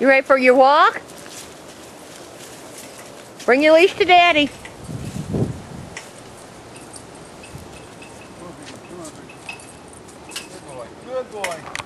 You ready for your walk? Bring your leash to Daddy. Good boy. Good boy.